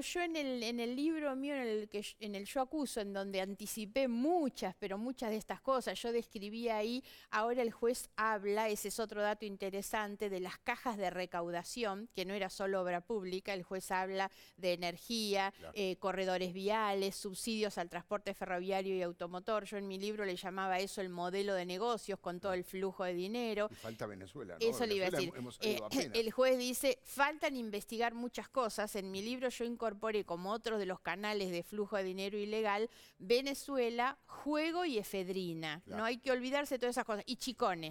yo en el, en el libro mío, en el, que, en el Yo Acuso, en donde anticipé muchas, pero muchas de estas cosas, yo describí ahí, ahora el juez habla, ese es otro dato interesante, de las cajas de recaudación, que no era solo obra pública, el juez habla de energía, eh, corredores viales, subsidios al transporte ferroviario y automotor. Yo en mi libro le llamaba eso el modelo de negocios con todo el flujo de dinero. Y falta Venezuela, Eso le iba a decir. Eh, el juez dice, faltan investigar muchas cosas. En mi libro yo incorporé como otros de los canales de flujo de dinero ilegal, Venezuela, juego y efedrina. No hay que olvidarse de todas esas cosas. Y chicone.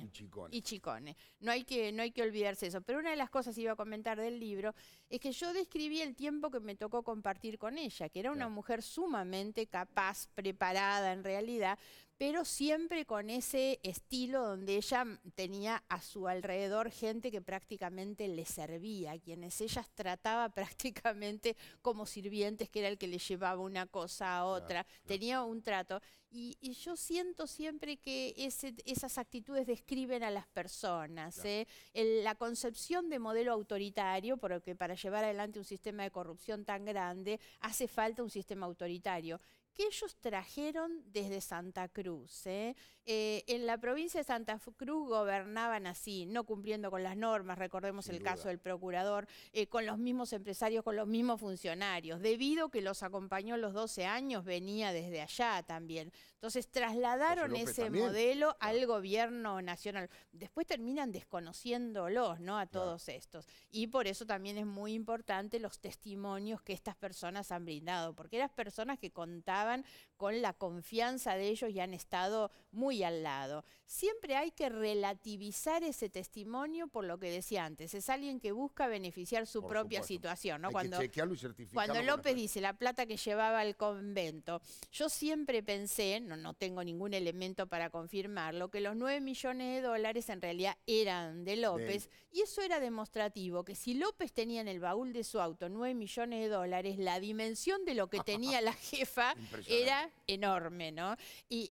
Y chicone. No, hay que, no hay que olvidarse eso. Pero una de las cosas que iba a comentar del libro es que yo describí el tiempo que me tocó compartir con ella, que era una mujer sumamente capaz, preparada en realidad, pero siempre con ese estilo donde ella tenía a su alrededor gente que prácticamente le servía, quienes ella trataba prácticamente como sirvientes, que era el que le llevaba una cosa a otra, tenía un trato. Y, yo siento siempre que esas actitudes describen a las personas. ¿eh? la concepción de modelo autoritario, porque para llevar adelante un sistema de corrupción tan grande hace falta un sistema autoritario que ellos trajeron desde Santa Cruz. ¿eh? Eh, en la provincia de Santa Cruz gobernaban así, no cumpliendo con las normas, recordemos el caso del procurador, eh, con los mismos empresarios, con los mismos funcionarios. Debido que los acompañó los 12 años, venía desde allá también. Entonces trasladaron ese modelo al gobierno nacional. Después terminan desconociéndolos ¿no? a todos estos. Y por eso también es muy importante los testimonios que estas personas han brindado, porque eran personas que contaban con la confianza de ellos y han estado muy al lado. Siempre hay que relativizar ese testimonio por lo que decía antes. Es alguien que busca beneficiar su propia situación. ¿no? cuando, cuando López dice la plata que llevaba al convento, yo siempre pensé, no, no tengo ningún elemento para confirmarlo, que los 9 millones de dólares en realidad eran de López. Y eso era demostrativo, que si López tenía en el baúl de su auto 9 millones de dólares, la dimensión de lo que tenía la jefa era enorme, ¿no?